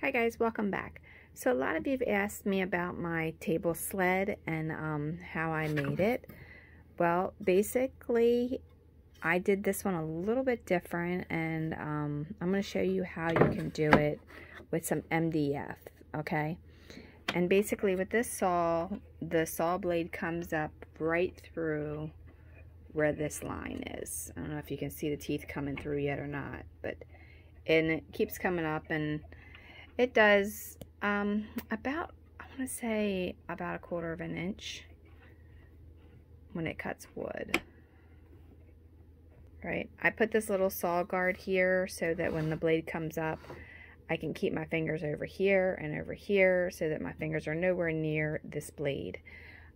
Hi guys, welcome back. So a lot of you have asked me about my table sled and um, how I made it. Well, basically, I did this one a little bit different and um, I'm going to show you how you can do it with some MDF, okay? And basically with this saw, the saw blade comes up right through where this line is. I don't know if you can see the teeth coming through yet or not, but and it keeps coming up and it does um, about, I want to say about a quarter of an inch when it cuts wood. Right, I put this little saw guard here so that when the blade comes up, I can keep my fingers over here and over here so that my fingers are nowhere near this blade.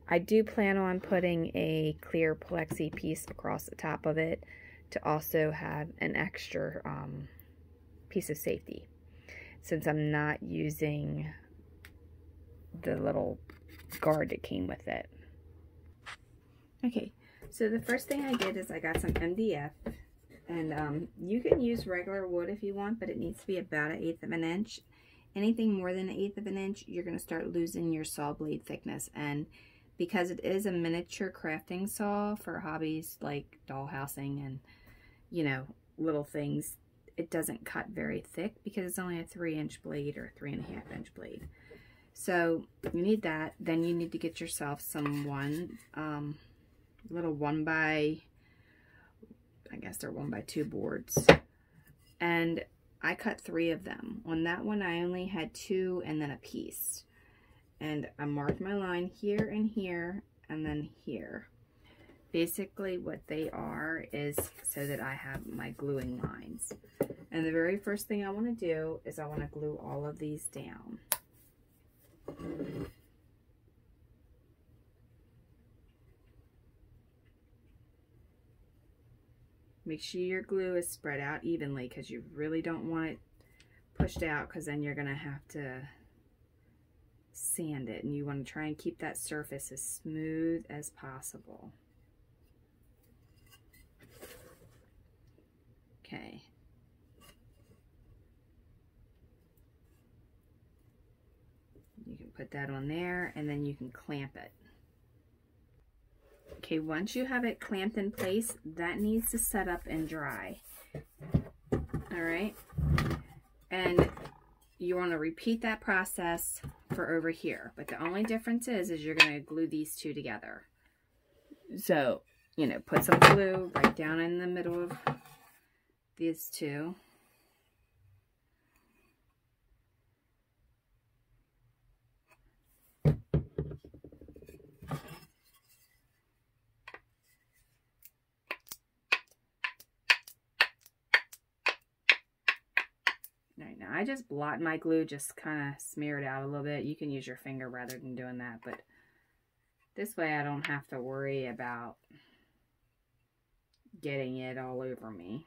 I do plan on putting a clear plexi piece across the top of it to also have an extra um, piece of safety since I'm not using the little guard that came with it. Okay, so the first thing I did is I got some MDF and um, you can use regular wood if you want, but it needs to be about an eighth of an inch. Anything more than an eighth of an inch, you're going to start losing your saw blade thickness. And because it is a miniature crafting saw for hobbies like dollhousing and, you know, little things, it doesn't cut very thick because it's only a three inch blade or three and a half inch blade. So you need that. Then you need to get yourself some one um, little one by, I guess they're one by two boards. And I cut three of them. On that one, I only had two and then a piece. And I marked my line here and here and then here. Basically what they are is so that I have my gluing lines. And the very first thing I want to do is I want to glue all of these down. Make sure your glue is spread out evenly because you really don't want it pushed out because then you're going to have to sand it and you want to try and keep that surface as smooth as possible. Okay. You can put that on there and then you can clamp it. Okay, once you have it clamped in place, that needs to set up and dry. All right. And you want to repeat that process for over here. But the only difference is, is you're going to glue these two together. So, you know, put some glue right down in the middle of these two. Right now, I just blot my glue, just kind of smear it out a little bit. You can use your finger rather than doing that, but this way I don't have to worry about getting it all over me.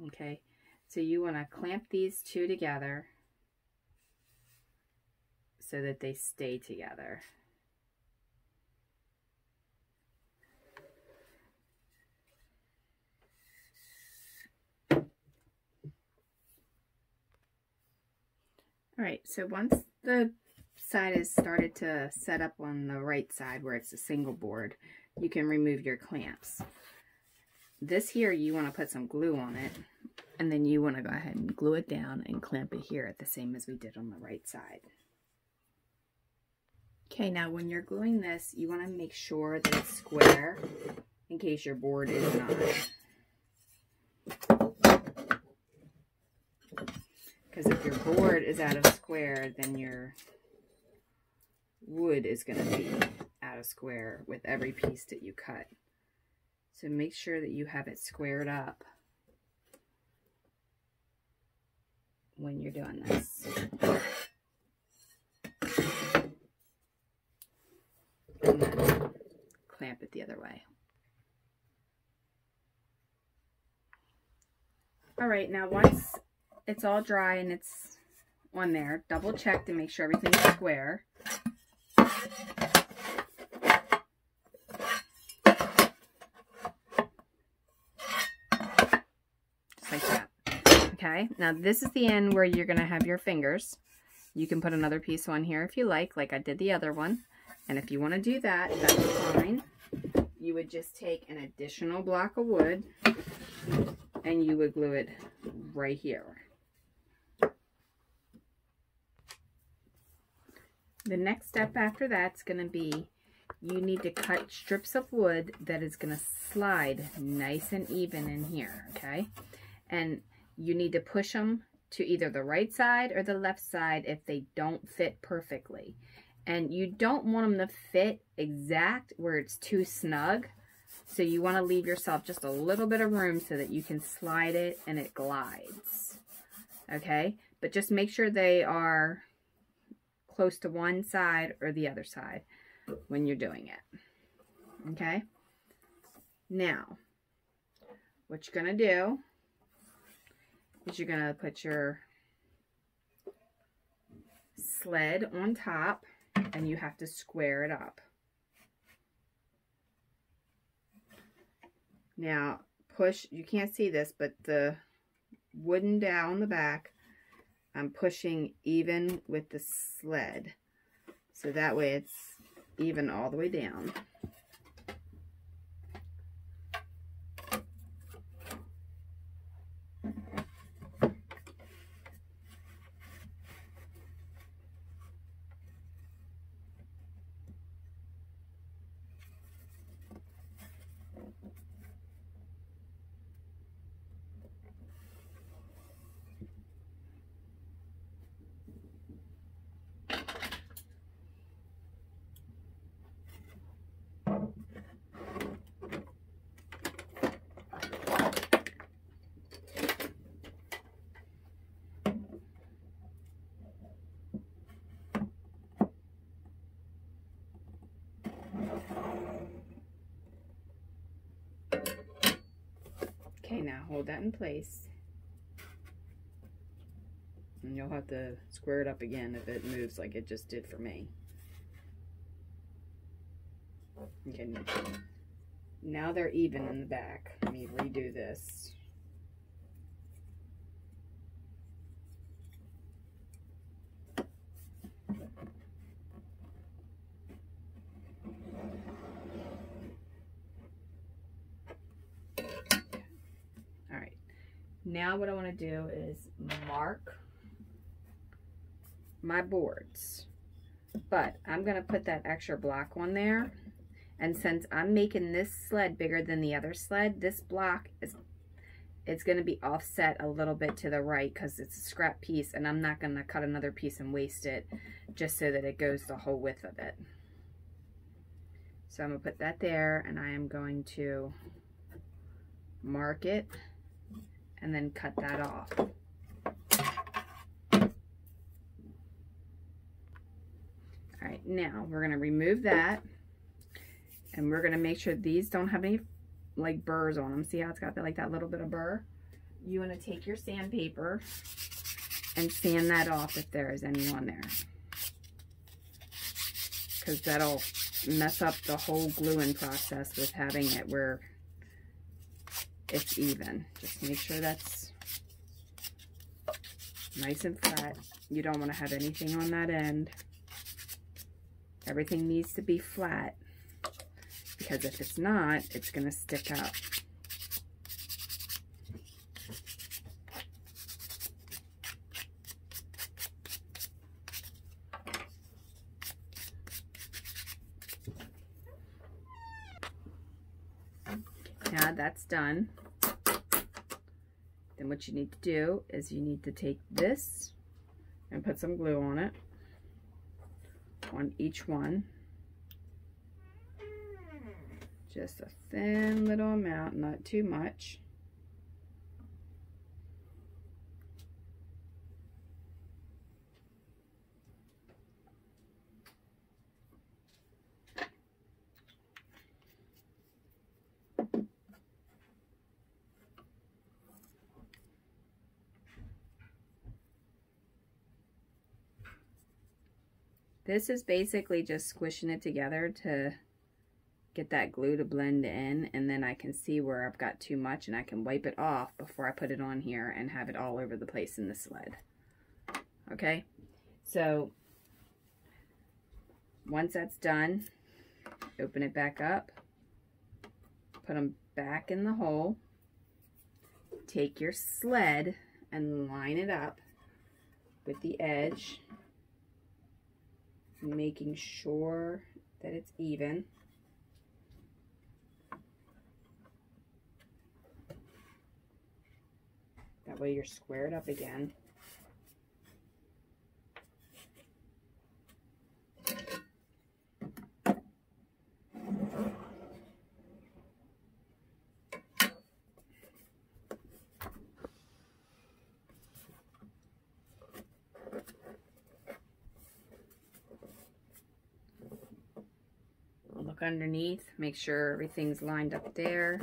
Okay, so you want to clamp these two together so that they stay together. All right, so once the side is started to set up on the right side where it's a single board, you can remove your clamps. This here, you want to put some glue on it, and then you want to go ahead and glue it down and clamp it here at the same as we did on the right side. Okay, now when you're gluing this, you want to make sure that it's square in case your board is not. Because if your board is out of square, then your wood is going to be out of square with every piece that you cut. So make sure that you have it squared up when you're doing this. And then clamp it the other way. All right, now once it's all dry and it's on there, double check to make sure everything's square. Now this is the end where you're going to have your fingers. You can put another piece on here if you like, like I did the other one. And if you want to do that, that's fine. You would just take an additional block of wood and you would glue it right here. The next step after that's going to be you need to cut strips of wood that is going to slide nice and even in here, okay? And you need to push them to either the right side or the left side if they don't fit perfectly. And you don't want them to fit exact where it's too snug. So you want to leave yourself just a little bit of room so that you can slide it and it glides. Okay? But just make sure they are close to one side or the other side when you're doing it. Okay? Now, what you're going to do is you're going to put your sled on top and you have to square it up. Now, push, you can't see this, but the wooden down the back, I'm pushing even with the sled. So that way it's even all the way down. Okay, now hold that in place. And you'll have to square it up again if it moves like it just did for me. Okay, now they're even in the back. Let me redo this. Now what I want to do is mark my boards. But I'm going to put that extra block on there. And since I'm making this sled bigger than the other sled, this block is it's going to be offset a little bit to the right because it's a scrap piece and I'm not going to cut another piece and waste it just so that it goes the whole width of it. So I'm going to put that there and I am going to mark it and then cut that off. All right, now we're gonna remove that and we're gonna make sure these don't have any like burrs on them. See how it's got that like that little bit of burr? You wanna take your sandpaper and sand that off if there is any on there. Because that'll mess up the whole gluing process with having it where it's even. Just make sure that's nice and flat. You don't want to have anything on that end. Everything needs to be flat because if it's not, it's going to stick up. Now that's done. Then what you need to do is you need to take this and put some glue on it on each one. Just a thin little amount, not too much. This is basically just squishing it together to get that glue to blend in and then I can see where I've got too much and I can wipe it off before I put it on here and have it all over the place in the sled. Okay, so once that's done, open it back up, put them back in the hole, take your sled and line it up with the edge, making sure that it's even. That way you're squared up again. Underneath, make sure everything's lined up there.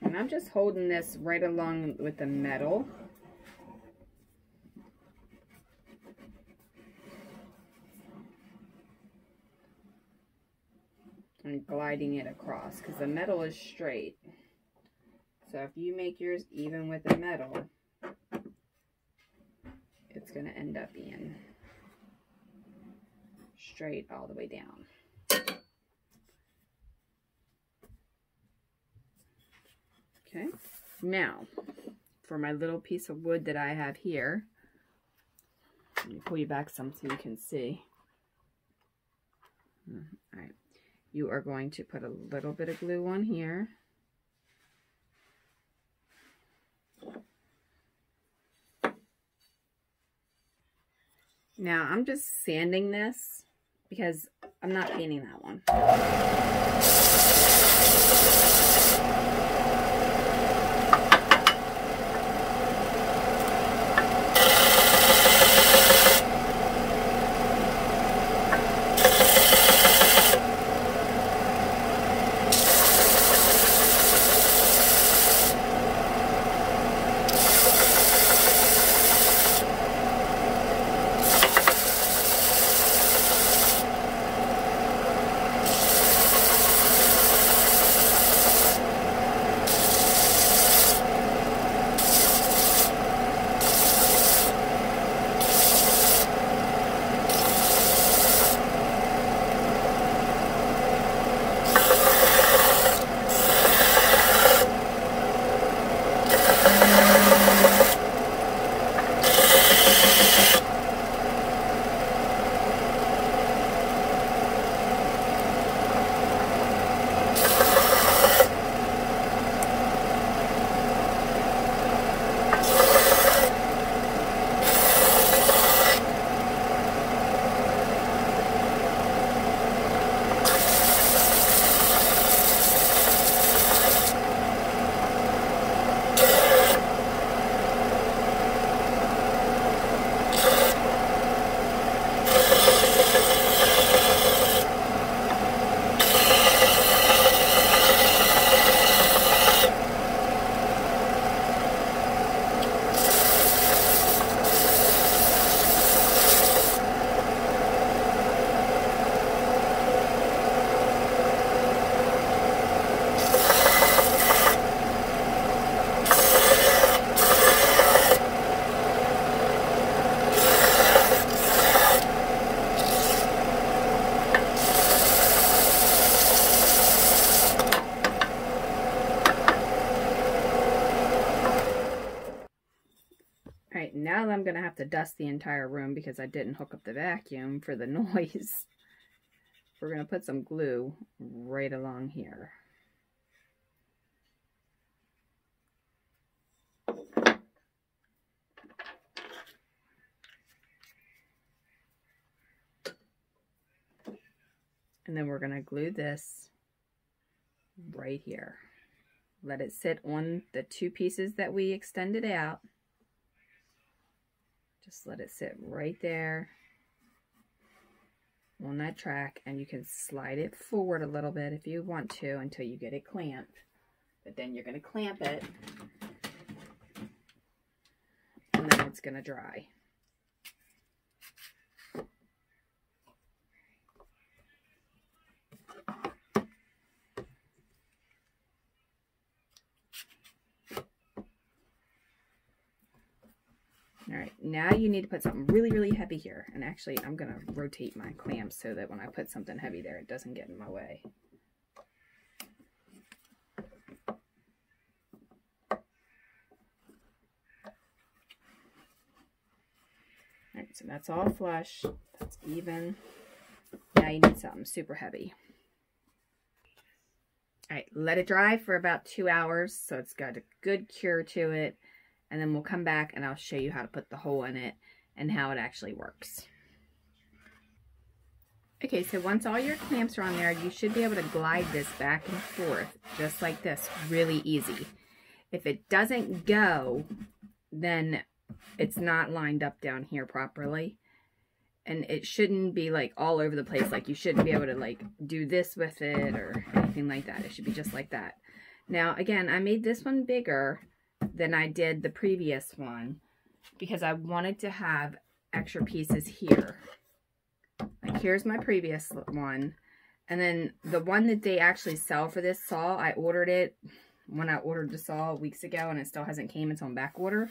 And I'm just holding this right along with the metal. And gliding it across because the metal is straight. So if you make yours even with the metal, it's going to end up being straight all the way down. Okay, now for my little piece of wood that I have here, let me pull you back some so you can see. Hmm, all right, you are going to put a little bit of glue on here. Now I'm just sanding this because I'm not painting that one. Dust the entire room because I didn't hook up the vacuum for the noise. We're going to put some glue right along here. And then we're going to glue this right here. Let it sit on the two pieces that we extended out. Just let it sit right there on that track and you can slide it forward a little bit if you want to until you get it clamped. But then you're going to clamp it. And then it's going to dry. All right, now you need to put something really, really heavy here. And actually, I'm going to rotate my clamps so that when I put something heavy there, it doesn't get in my way. All right, so that's all flush. That's even. Now you need something super heavy. All right, let it dry for about two hours so it's got a good cure to it and then we'll come back and I'll show you how to put the hole in it and how it actually works. Okay, so once all your clamps are on there, you should be able to glide this back and forth, just like this, really easy. If it doesn't go, then it's not lined up down here properly. And it shouldn't be like all over the place, like you shouldn't be able to like do this with it or anything like that. It should be just like that. Now, again, I made this one bigger than I did the previous one because I wanted to have extra pieces here. Like here's my previous one. And then the one that they actually sell for this saw, I ordered it when I ordered the saw weeks ago and it still hasn't came. It's on back order.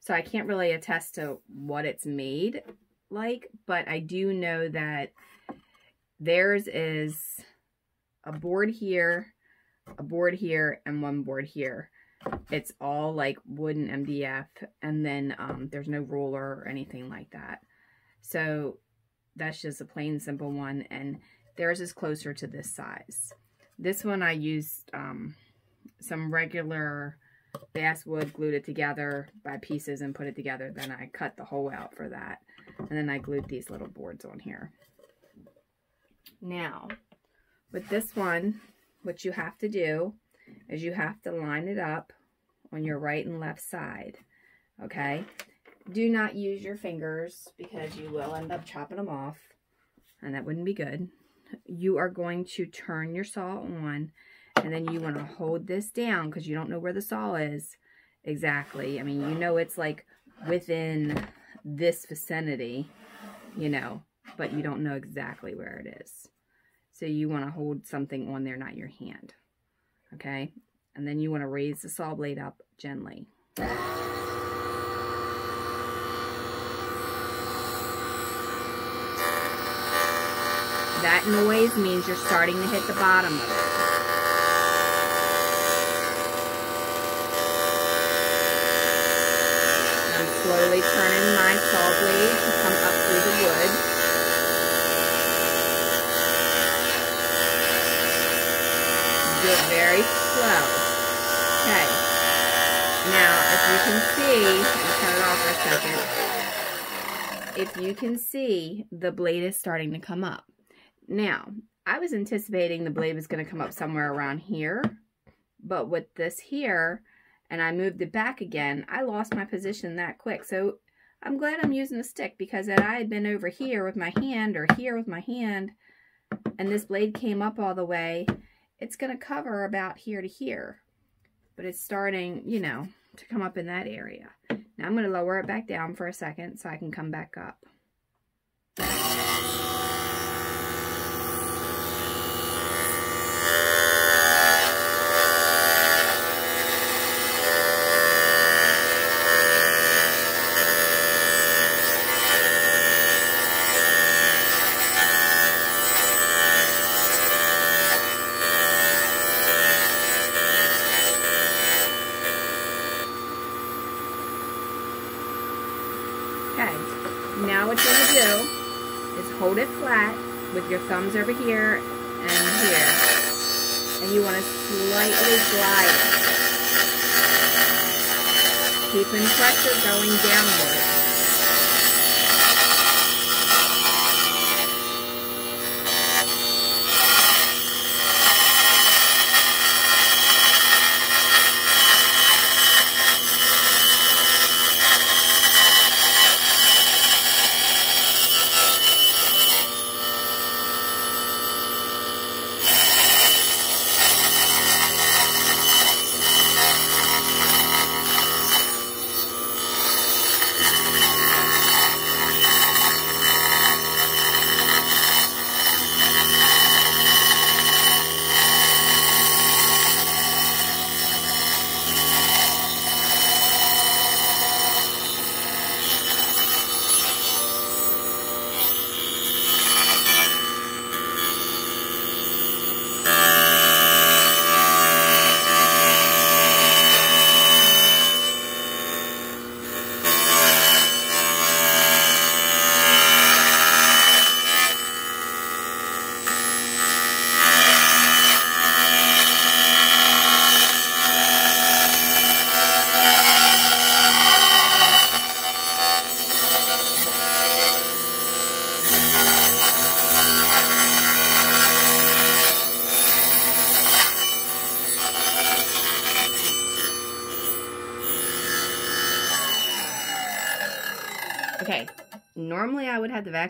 So I can't really attest to what it's made like, but I do know that theirs is a board here, a board here, and one board here. It's all like wooden MDF and then um, there's no roller or anything like that. So that's just a plain simple one and theirs is closer to this size. This one I used um, some regular basswood, glued it together by pieces and put it together. Then I cut the hole out for that. And then I glued these little boards on here. Now, with this one, what you have to do is you have to line it up on your right and left side. Okay? Do not use your fingers because you will end up chopping them off. And that wouldn't be good. You are going to turn your saw on. And then you want to hold this down because you don't know where the saw is exactly. I mean, you know it's like within this vicinity, you know, but you don't know exactly where it is. So you want to hold something on there, not your hand. Okay? And then you want to raise the saw blade up gently. That noise means you're starting to hit the bottom of it. I'm slowly turning my saw blade to come up through the wood. Do it very slow. Okay. Now, if you can see, turn it off for a second. If you can see, the blade is starting to come up. Now, I was anticipating the blade was going to come up somewhere around here, but with this here, and I moved it back again, I lost my position that quick. So I'm glad I'm using a stick because if I had been over here with my hand or here with my hand, and this blade came up all the way, it's going to cover about here to here but it's starting, you know, to come up in that area. Now I'm going to lower it back down for a second so I can come back up. Hold it flat with your thumbs over here and here. And you want to slightly glide it. Keeping pressure going downward.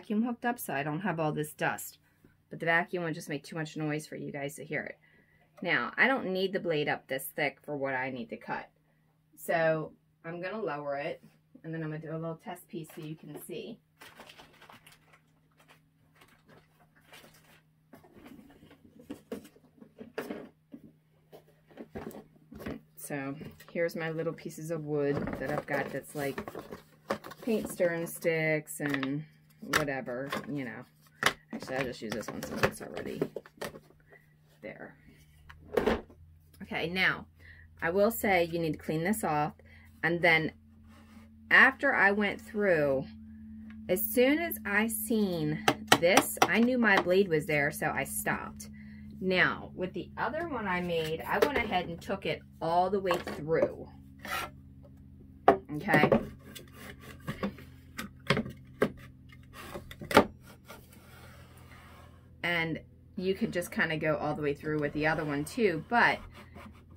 Vacuum hooked up so I don't have all this dust. But the vacuum would just make too much noise for you guys to hear it. Now, I don't need the blade up this thick for what I need to cut. So, I'm going to lower it. And then I'm going to do a little test piece so you can see. So, here's my little pieces of wood that I've got that's like paint stirring sticks and whatever, you know. Actually, I'll just use this one since it's already there. Okay, now, I will say you need to clean this off. And then after I went through, as soon as I seen this, I knew my blade was there, so I stopped. Now, with the other one I made, I went ahead and took it all the way through. Okay. And you could just kind of go all the way through with the other one too, but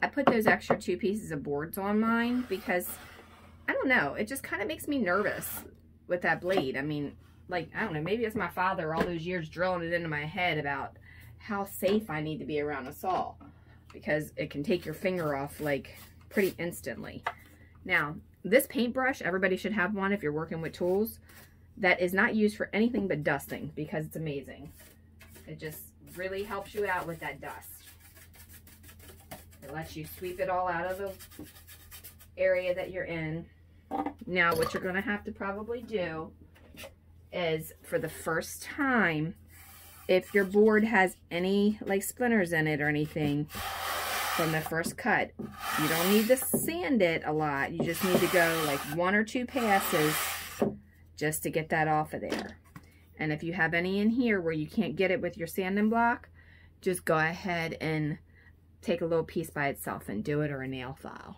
I put those extra two pieces of boards on mine because, I don't know, it just kind of makes me nervous with that blade. I mean, like, I don't know, maybe it's my father all those years drilling it into my head about how safe I need to be around a saw because it can take your finger off like pretty instantly. Now, this paintbrush, everybody should have one if you're working with tools that is not used for anything but dusting because it's amazing. It just really helps you out with that dust. It lets you sweep it all out of the area that you're in. Now, what you're going to have to probably do is for the first time, if your board has any like splinters in it or anything from the first cut, you don't need to sand it a lot. You just need to go like one or two passes just to get that off of there. And if you have any in here where you can't get it with your sanding block, just go ahead and take a little piece by itself and do it or a nail file.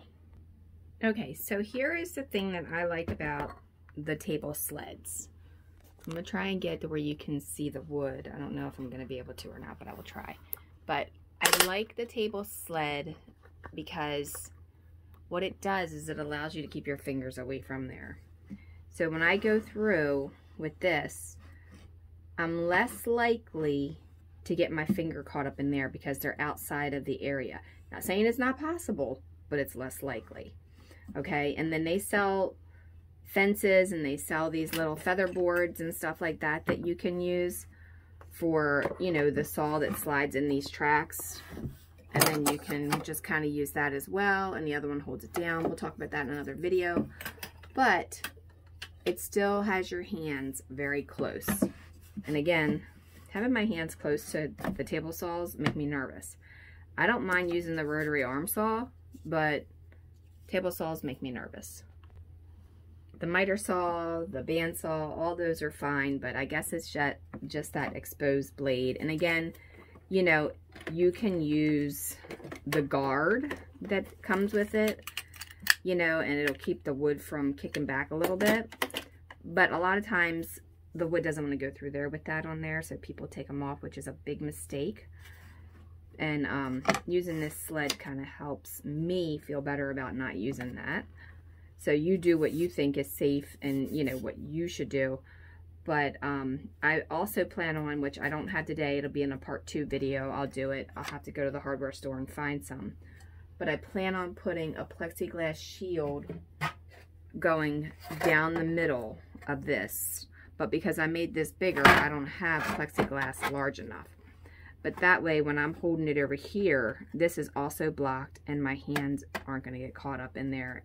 Okay, so here is the thing that I like about the table sleds. I'm to try and get to where you can see the wood. I don't know if I'm to be able to or not, but I will try. But I like the table sled because what it does is it allows you to keep your fingers away from there. So when I go through with this, I'm less likely to get my finger caught up in there because they're outside of the area. Not saying it's not possible, but it's less likely. Okay, and then they sell fences and they sell these little feather boards and stuff like that that you can use for, you know, the saw that slides in these tracks. And then you can just kind of use that as well. And the other one holds it down. We'll talk about that in another video. But it still has your hands very close. And again, having my hands close to the table saws make me nervous. I don't mind using the rotary arm saw, but table saws make me nervous. The miter saw, the bandsaw, all those are fine, but I guess it's just, just that exposed blade. And again, you know, you can use the guard that comes with it, you know, and it'll keep the wood from kicking back a little bit. But a lot of times the wood doesn't want to go through there with that on there, so people take them off, which is a big mistake. And um, using this sled kind of helps me feel better about not using that. So you do what you think is safe and, you know, what you should do. But um, I also plan on, which I don't have today, it'll be in a part two video, I'll do it. I'll have to go to the hardware store and find some. But I plan on putting a plexiglass shield going down the middle of this but because I made this bigger, I don't have plexiglass large enough. But that way, when I'm holding it over here, this is also blocked and my hands aren't going to get caught up in there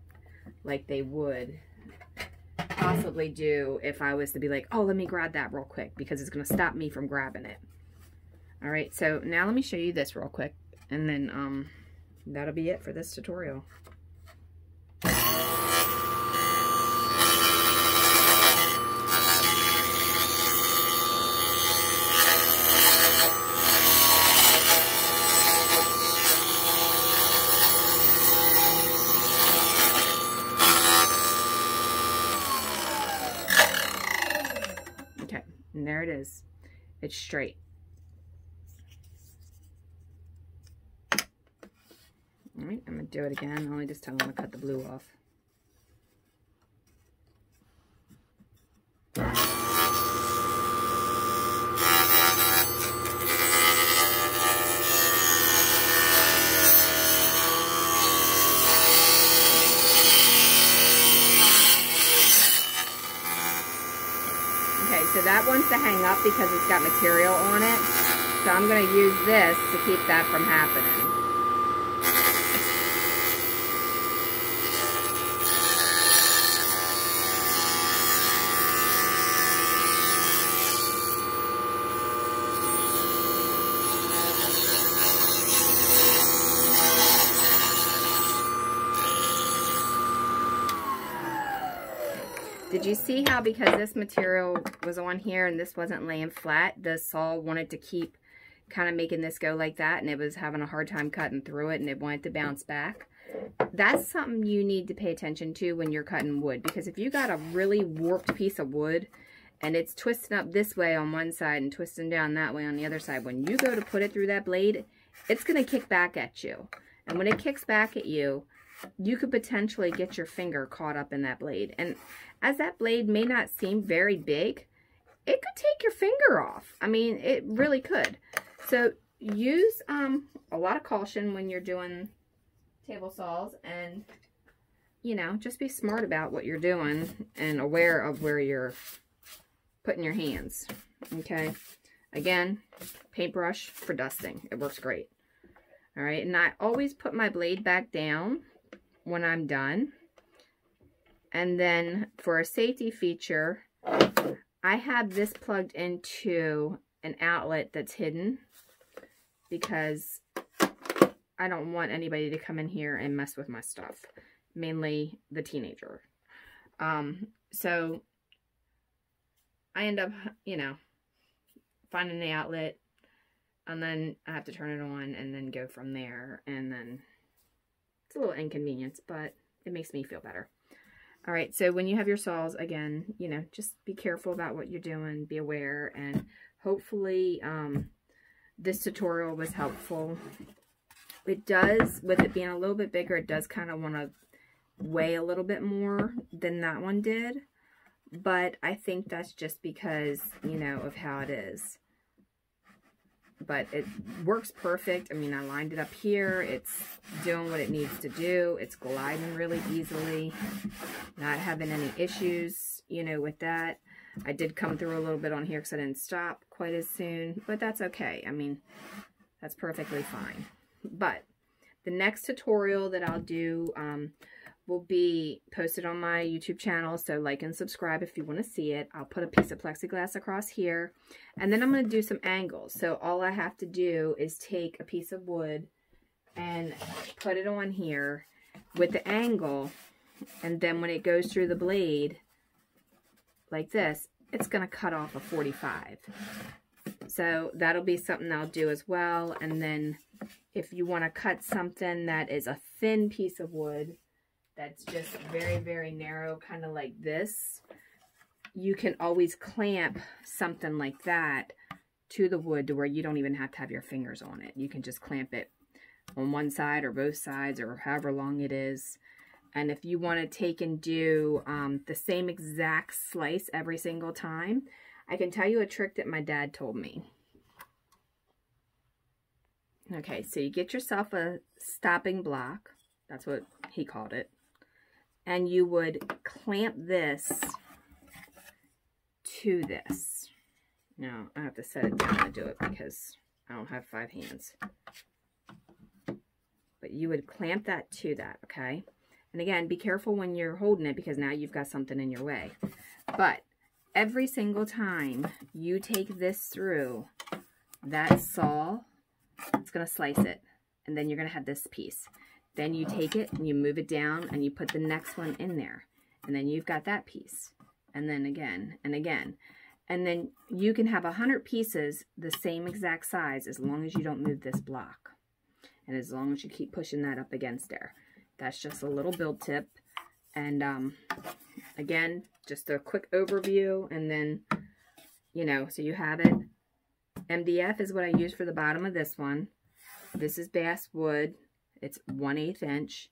like they would possibly do if I was to be like, oh, let me grab that real quick because it's going to stop me from grabbing it. All right, so now let me show you this real quick and then um, that'll be it for this tutorial. is. It's straight. All right, I'm going to do it again, only this time I'm going to cut the blue off. Okay, so that wants to hang up because it's got material on it. So I'm going to use this to keep that from happening. Did you see how because this material was on here and this wasn't laying flat, the saw wanted to keep kind of making this go like that and it was having a hard time cutting through it and it wanted to bounce back? That's something you need to pay attention to when you're cutting wood because if you got a really warped piece of wood and it's twisting up this way on one side and twisting down that way on the other side, when you go to put it through that blade, it's going to kick back at you. And when it kicks back at you, you could potentially get your finger caught up in that blade. And as that blade may not seem very big, it could take your finger off. I mean, it really could. So use um, a lot of caution when you're doing table saws and, you know, just be smart about what you're doing and aware of where you're putting your hands, okay? Again, paintbrush for dusting. It works great. All right, and I always put my blade back down when I'm done. And then for a safety feature, I have this plugged into an outlet that's hidden because I don't want anybody to come in here and mess with my stuff, mainly the teenager. Um, so I end up, you know, finding the outlet and then I have to turn it on and then go from there and then it's a little inconvenience, but it makes me feel better. All right, so when you have your saws, again, you know, just be careful about what you're doing, be aware, and hopefully um, this tutorial was helpful. It does, with it being a little bit bigger, it does kind of want to weigh a little bit more than that one did, but I think that's just because, you know, of how it is but it works perfect. I mean, I lined it up here. It's doing what it needs to do. It's gliding really easily. Not having any issues, you know, with that. I did come through a little bit on here because I didn't stop quite as soon, but that's okay. I mean, that's perfectly fine. But the next tutorial that I'll do, um, will be posted on my YouTube channel. So like and subscribe if you want to see it. I'll put a piece of plexiglass across here. And then I'm going to do some angles. So all I have to do is take a piece of wood and put it on here with the angle. And then when it goes through the blade like this, it's going to cut off a 45. So that'll be something I'll do as well. And then if you want to cut something that is a thin piece of wood, that's just very, very narrow, kind of like this, you can always clamp something like that to the wood to where you don't even have to have your fingers on it. You can just clamp it on one side or both sides or however long it is. And if you want to take and do um, the same exact slice every single time, I can tell you a trick that my dad told me. Okay, so you get yourself a stopping block. That's what he called it and you would clamp this to this. Now, I have to set it down to do it because I don't have five hands. But you would clamp that to that, okay? And again, be careful when you're holding it because now you've got something in your way. But every single time you take this through that saw, it's going to slice it. And then you're going to have this piece. Then you take it and you move it down and you put the next one in there. And then you've got that piece. And then again and again. And then you can have a 100 pieces the same exact size as long as you don't move this block. And as long as you keep pushing that up against there. That's just a little build tip. And um, again, just a quick overview. And then, you know, so you have it. MDF is what I use for the bottom of this one. This is basswood. It's 1 8 inch.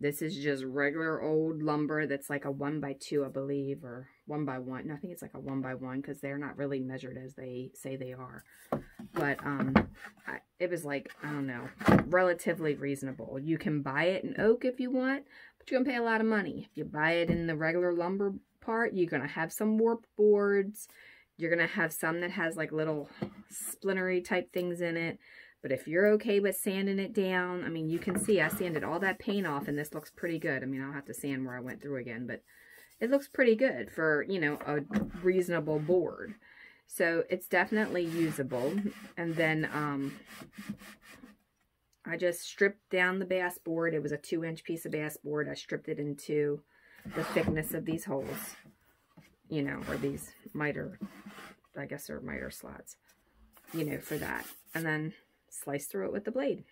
This is just regular old lumber that's like a 1 by 2 I believe, or 1 by 1 No, I think it's like a 1 by 1 because they're not really measured as they say they are. But um, I, it was like, I don't know, relatively reasonable. You can buy it in oak if you want, but you're going to pay a lot of money. If you buy it in the regular lumber part, you're going to have some warped boards. You're going to have some that has like little splintery type things in it. But if you're okay with sanding it down, I mean, you can see I sanded all that paint off and this looks pretty good. I mean, I'll have to sand where I went through again, but it looks pretty good for, you know, a reasonable board. So it's definitely usable. And then um, I just stripped down the bass board. It was a two inch piece of bass board. I stripped it into the thickness of these holes, you know, or these miter, I guess they're miter slots, you know, for that. And then slice through it with the blade.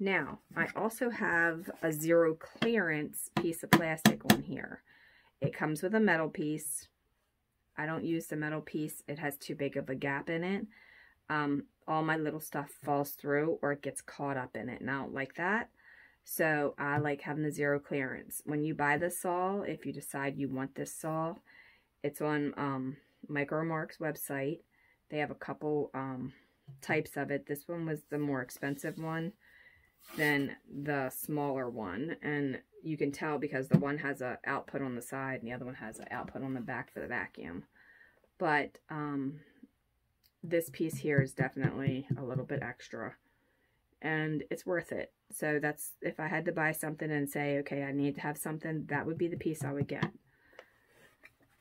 Now, I also have a zero clearance piece of plastic on here. It comes with a metal piece. I don't use the metal piece. It has too big of a gap in it. Um, all my little stuff falls through or it gets caught up in it. And I don't like that. So I like having the zero clearance. When you buy the saw, if you decide you want this saw, it's on um, Micro Mark's website. They have a couple um, types of it. This one was the more expensive one than the smaller one. And you can tell because the one has an output on the side and the other one has an output on the back for the vacuum. But um, this piece here is definitely a little bit extra. And it's worth it. So that's, if I had to buy something and say, okay, I need to have something, that would be the piece I would get.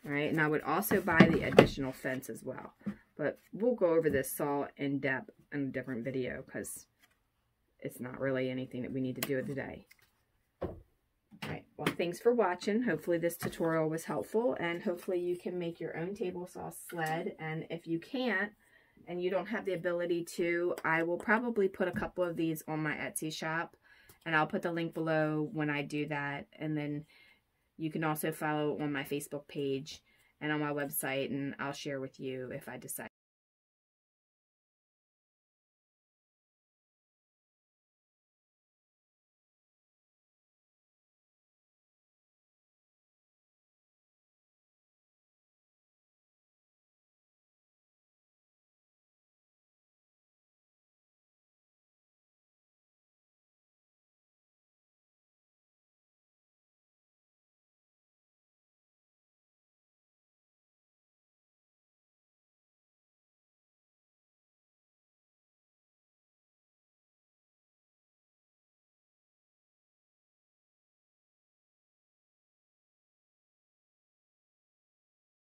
Right, and I would also buy the additional fence as well. But we'll go over this saw in depth in a different video because it's not really anything that we need to do today. Alright, well thanks for watching. Hopefully this tutorial was helpful and hopefully you can make your own table saw sled. And if you can't and you don't have the ability to, I will probably put a couple of these on my Etsy shop. And I'll put the link below when I do that. And then you can also follow on my Facebook page and on my website and I'll share with you if I decide.